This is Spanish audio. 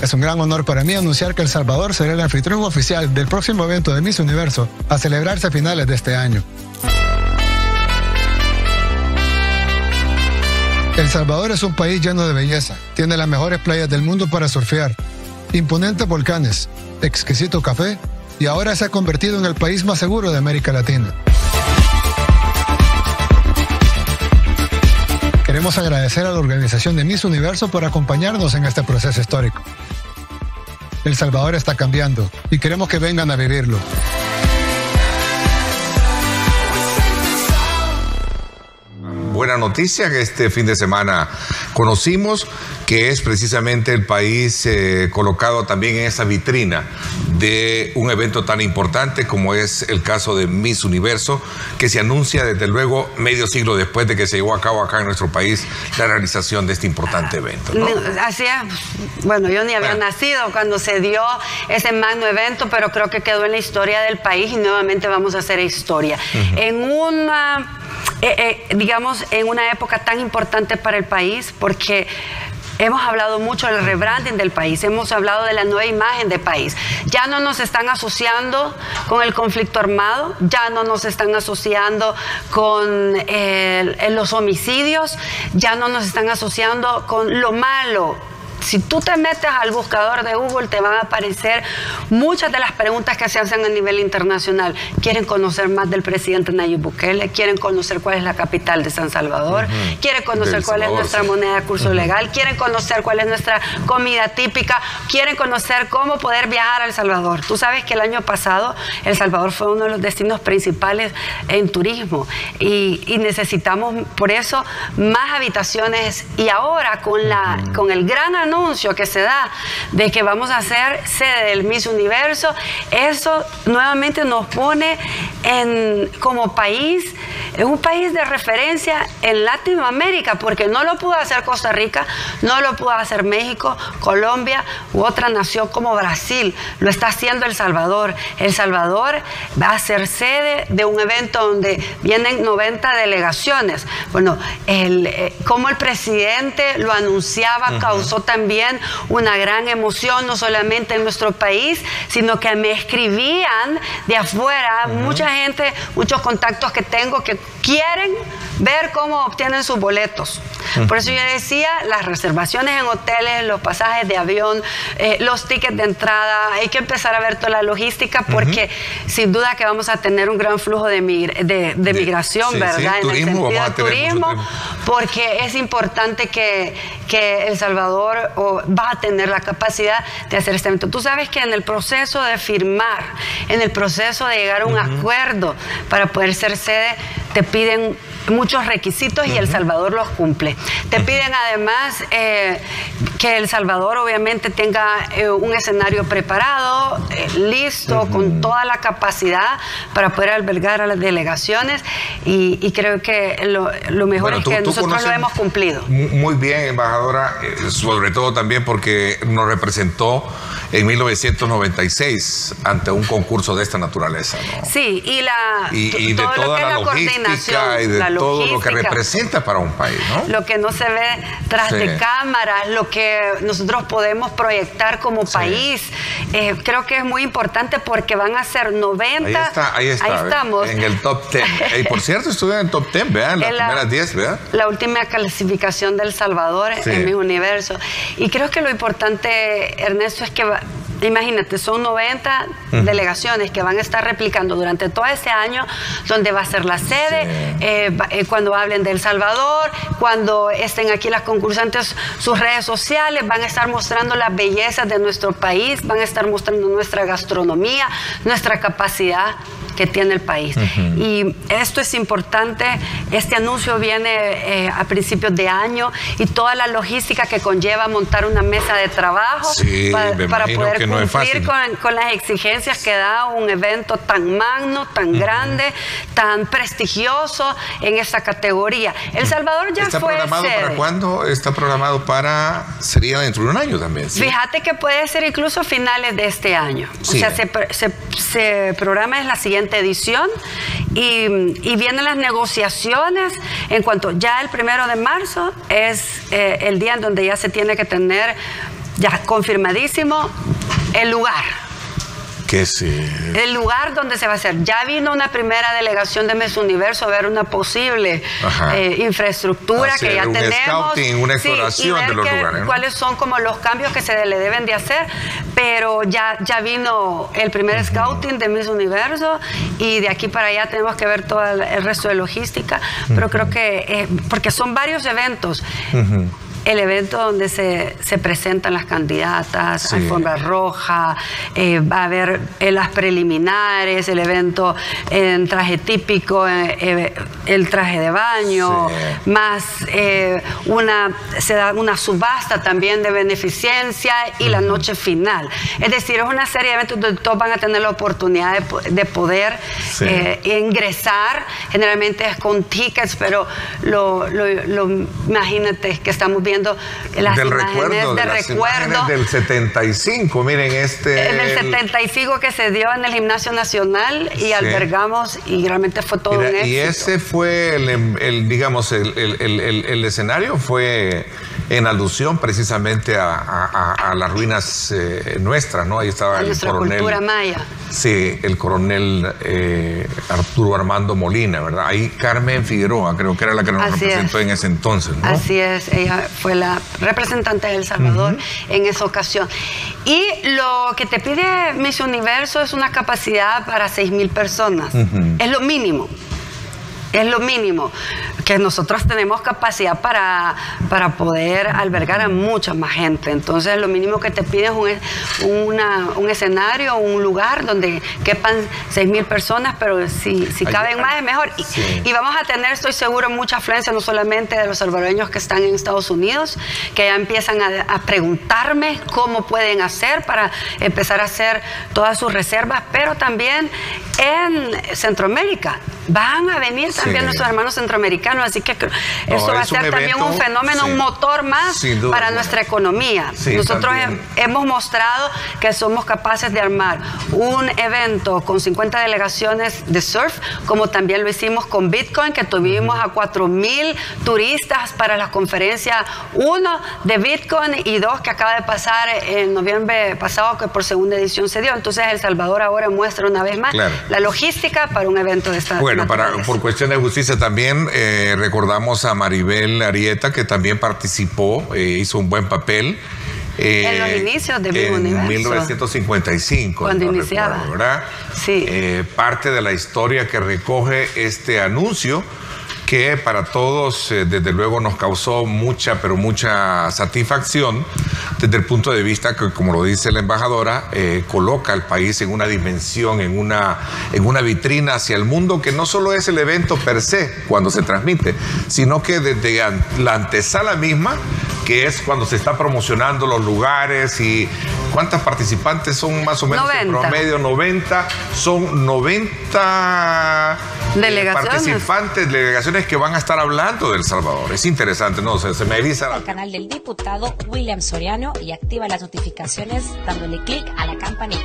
Es un gran honor para mí anunciar que El Salvador será el anfitrión oficial del próximo evento de Miss Universo a celebrarse a finales de este año. El Salvador es un país lleno de belleza. Tiene las mejores playas del mundo para surfear, imponentes volcanes, exquisito café y ahora se ha convertido en el país más seguro de América Latina. Queremos agradecer a la organización de Miss Universo por acompañarnos en este proceso histórico. El Salvador está cambiando y queremos que vengan a vivirlo. buena noticia que este fin de semana conocimos, que es precisamente el país eh, colocado también en esa vitrina de un evento tan importante como es el caso de Miss Universo, que se anuncia desde luego medio siglo después de que se llevó a cabo acá en nuestro país la realización de este importante evento. Es. Bueno, yo ni había nacido cuando se dio ese magno evento, pero creo que quedó en la historia del país y nuevamente vamos a hacer historia. En una eh, eh, digamos, en una época tan importante para el país, porque Hemos hablado mucho del rebranding del país, hemos hablado de la nueva imagen del país. Ya no nos están asociando con el conflicto armado, ya no nos están asociando con eh, los homicidios, ya no nos están asociando con lo malo si tú te metes al buscador de Google, te van a aparecer muchas de las preguntas que se hacen a nivel internacional. Quieren conocer más del presidente Nayib Bukele, quieren conocer cuál es la capital de San Salvador, quieren conocer cuál es nuestra moneda de curso legal, quieren conocer cuál es nuestra comida típica, quieren conocer cómo poder viajar a El Salvador. Tú sabes que el año pasado El Salvador fue uno de los destinos principales en turismo y, necesitamos por eso más habitaciones y ahora con, la, con el gran anuncio que se da de que vamos a ser sede del Miss Universo, eso nuevamente nos pone en, como país, en un país de referencia en Latinoamérica, porque no lo pudo hacer Costa Rica, no lo pudo hacer México, Colombia u otra nación como Brasil, lo está haciendo El Salvador. El Salvador va a ser sede de un evento donde vienen 90 delegaciones. Bueno, el, eh, como el presidente lo anunciaba, causó también también una gran emoción, no solamente en nuestro país, sino que me escribían de afuera, mucha gente, muchos contactos que tengo que like quieren ver cómo obtienen sus boletos. Por eso yo decía, las reservaciones en hoteles, los pasajes de avión, eh, los tickets de entrada, hay que empezar a ver toda la logística porque sin duda que vamos a tener un gran flujo de, de, migración, ¿verdad? en el sentido de turismo, porque es importante que, que El Salvador va a tener la capacidad de hacer este evento. Tú sabes que en el proceso de firmar, en el proceso de llegar a un acuerdo para poder ser sede, te piden muchos requisitos y El Salvador los cumple. Te piden además eh, que El Salvador obviamente tenga eh, un escenario preparado, eh, listo, con toda la capacidad para poder albergar a las delegaciones y, creo que lo, mejor es que nosotros lo hemos cumplido. Muy bien, embajadora, sobre todo también porque nos representó en 1996 ante un concurso de esta naturaleza. Sí, y, la, y, de toda la, logística y de todo lo que representa para un país. ¿no? Lo que no se ve tras de cámaras, lo que nosotros podemos proyectar como país. Eh, creo que es muy importante porque van a ser 90. Ahí está, ahí, está, ahí estamos. En el top 10. y por cierto, estuve en el top 10, vean, las primeras 10, vean. La última clasificación del Salvador en mi universo. Y creo que lo importante, Ernesto, es que imagínate, son 90 delegaciones que van a estar replicando durante todo ese año, donde va a ser la sede, eh, eh, cuando hablen de El Salvador, cuando estén aquí las concursantes, sus redes sociales, van a estar mostrando las bellezas de nuestro país, van a estar mostrando nuestra gastronomía, nuestra capacidad que tiene el país. Y esto es importante, este anuncio viene eh, a principios de año y toda la logística que conlleva montar una mesa de trabajo para, poder con, las exigencias que da un evento tan magno, tan grande, tan prestigioso en esta categoría. El Salvador ya ¿Está fue programado para cuándo? Está programado para, sería dentro de un año también. Fíjate que puede ser incluso finales de este año. O sea, se, se, se programa en la siguiente edición y, vienen las negociaciones en cuanto ya el primero de marzo es eh, el día en donde ya se tiene que tener ya confirmadísimo el lugar que sí. El lugar donde se va a hacer. Ya vino una primera delegación de Mes Universo a ver una posible eh, infraestructura que ya un tenemos. Scouting, una exploración de los lugares. Cuáles son como los cambios que se le deben de hacer, pero ya, ya vino el primer scouting de Miss Universo y de aquí para allá tenemos que ver todo el, resto de logística, pero creo que, eh, porque son varios eventos el evento donde se, se presentan las candidatas, alfombra roja, eh, va a haber eh, las preliminares, el evento en traje típico, eh, el traje de baño, más una, se da una subasta también de beneficencia y la noche final. Es decir, es una serie de eventos donde todos van a tener la oportunidad de, poder ingresar, generalmente es con tickets, pero lo, lo imagínate que estamos viendo las del recuerdo, de, recuerdo. del 75, miren este... En el 75 que se dio en el Gimnasio Nacional y albergamos y realmente fue todo un éxito. Y ese fue, el, digamos, el, escenario fue en alusión precisamente a, las ruinas eh, nuestras, ¿no? Ahí estaba el coronel... cultura maya. Sí, el coronel eh, Arturo Armando Molina, ¿verdad? Ahí Carmen Figueroa, creo que era la que nos representó en ese entonces, ¿no? Así es, ella fue la representante de El Salvador en esa ocasión. Y lo que te pide Miss Universo es una capacidad para 6 mil personas. Es lo mínimo. Es lo mínimo que nosotros tenemos capacidad para, para poder albergar a mucha más gente. Entonces, lo mínimo que te piden es un, un escenario, un lugar donde quepan 6 mil personas, pero si, si caben más es mejor. Y, vamos a tener, estoy seguro, mucha afluencia, no solamente de los salvadoreños que están en Estados Unidos, que ya empiezan a, a preguntarme cómo pueden hacer para empezar a hacer todas sus reservas, pero también en Centroamérica van a venir también nuestros hermanos centroamericanos, así que eso va a ser también un fenómeno, un motor más para nuestra economía. Nosotros hemos mostrado que somos capaces de armar un evento con 50 delegaciones de surf, como también lo hicimos con Bitcoin, que tuvimos a 4 mil turistas para la conferencia, uno de Bitcoin y dos que acaba de pasar en noviembre pasado, que por segunda edición se dio. Entonces El Salvador ahora muestra una vez más la logística para un evento de esta bueno, para, por cuestión de justicia también eh, recordamos a Maribel Arieta, que también participó, eh, hizo un buen papel. Eh, en los inicios de Vivo En 1955. Cuando iniciaba. ¿verdad? Sí. parte de la historia que recoge este anuncio que para todos eh, desde luego nos causó mucha, pero mucha satisfacción desde el punto de vista que, como lo dice la embajadora, eh, coloca al país en una dimensión, en una, en una vitrina hacia el mundo que no solo es el evento per se cuando se transmite, sino que desde la antesala misma que es cuando se está promocionando los lugares y cuántas participantes son más o menos 90. en promedio 90 son 90 eh, participantes delegaciones que van a estar hablando del Salvador. Es interesante no se, se me avisa el canal del diputado William Soriano y activa las notificaciones dándole clic a la campanita